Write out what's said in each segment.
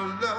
my love.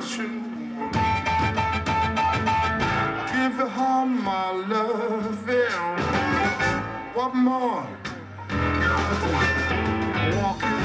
Give her all my love. What more? Walking